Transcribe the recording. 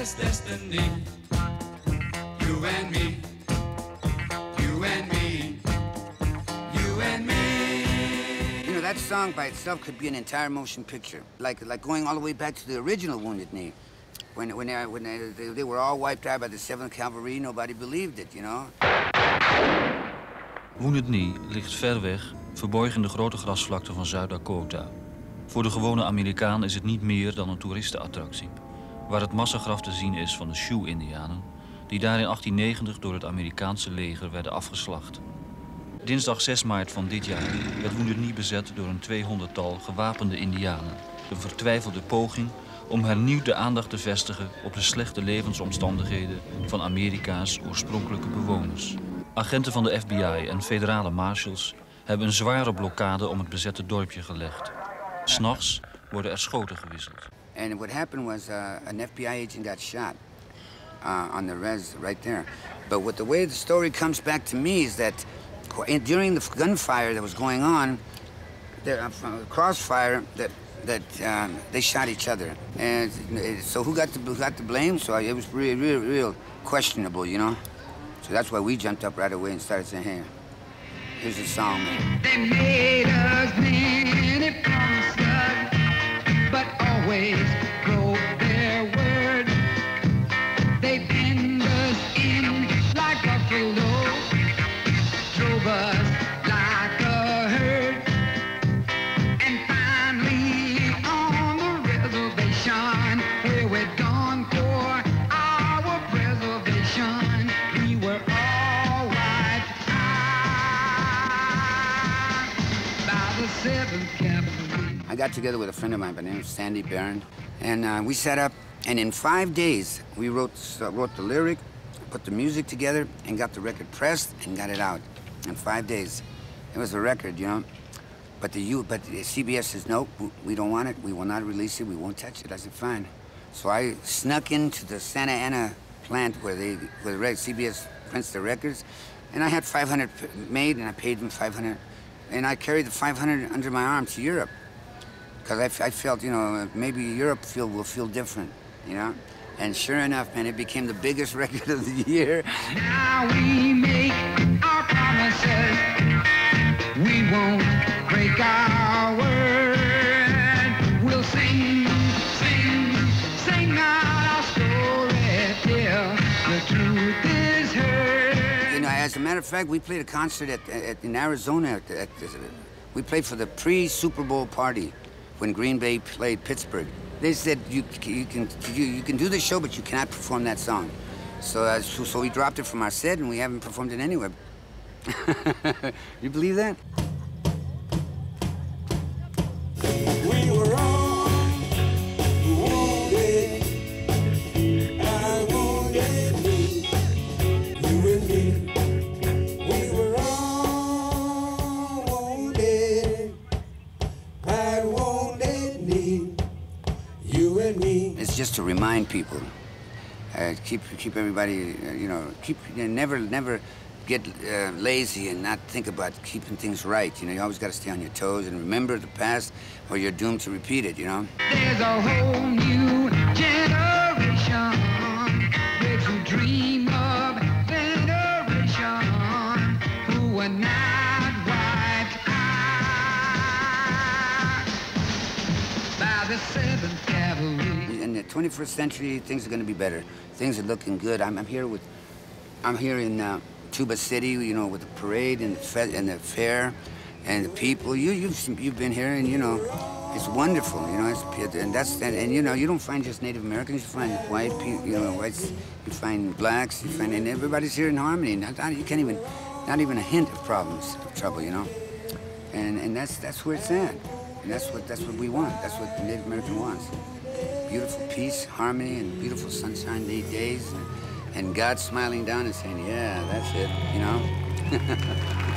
destiny. You and me. You and me. You and me. You know, that song by itself could be an entire motion picture. Like, like going all the way back to the original Wounded Knee. When, when, they, when they, they, they were all wiped out by the 7th Cavalry, nobody believed it, you know? Wounded Knee ligt ver weg, verborgen in de grote grasvlakte van Zuid-Dakota. Voor de gewone Amerikaan is het niet meer dan een toeristenattractie. Waar het massagraf te zien is van de Sioux-Indianen, die daar in 1890 door het Amerikaanse leger werden afgeslacht. Dinsdag 6 maart van dit jaar werd Wounded Knee bezet door een 200-tal gewapende Indianen. Een vertwijfelde poging om hernieuwd de aandacht te vestigen op de slechte levensomstandigheden van Amerika's oorspronkelijke bewoners. Agenten van de FBI en federale marshals hebben een zware blokkade om het bezette dorpje gelegd. S'nachts worden er schoten gewisseld. And what happened was uh, an FBI agent got shot uh, on the res right there. But what the way the story comes back to me is that during the gunfire that was going on, there, uh, crossfire, that that um, they shot each other. And uh, so who got the who got the blame? So it was real, real, real questionable, you know. So that's why we jumped up right away and started saying, "Hey, here's a song." They made us many promises, but always got together with a friend of mine by the name of Sandy Barron, and uh, we set up. And in five days, we wrote uh, wrote the lyric, put the music together, and got the record pressed and got it out. In five days, it was a record, you know. But the U, but the CBS says no, we don't want it. We will not release it. We won't touch it. I said fine. So I snuck into the Santa Ana plant where they where the CBS prints the records, and I had 500 p- made, and I paid them 500, and I carried the 500 under my arm to Europe because I felt, you know, maybe Europe feel will feel different, you know. And sure enough, man, it became the biggest record of the year. Now we make our promises. We won't break our word. We'll sing, sing, sing out our story till the truth is heard. You know, as a matter of fact, we played a concert at, at in Arizona. At, at we played for the pre-Super Bowl party when Green Bay played Pittsburgh. They said you you can you, you can do the show, but you cannot perform that song. So, uh, so so we dropped it from our set, and we haven't performed it anywhere. you believe that? Just to remind people, uh, keep keep everybody, uh, you know, keep you know, never never get uh, lazy and not think about keeping things right. You know, you always got to stay on your toes and remember the past, or you're doomed to repeat it. You know. There's a whole new generation 21st century, things are going to be better. Things are looking good. I'm, I'm here with, I'm here in uh, Tuba City, you know, with the parade and the, fe- and the fair, and the people. You, you've, you've been here, and you know, it's wonderful. You know, it's, and that's and, and you know, you don't find just Native Americans. You find white people, you know, whites. You find blacks. You find, and everybody's here in harmony. Not, not, you can't even, not even a hint of problems, of trouble. You know, and and that's that's where it's at. And that's what that's what we want. That's what Native American wants beautiful peace, harmony, and beautiful sunshine day days, and, and God smiling down and saying, "Yeah, that's it," you know.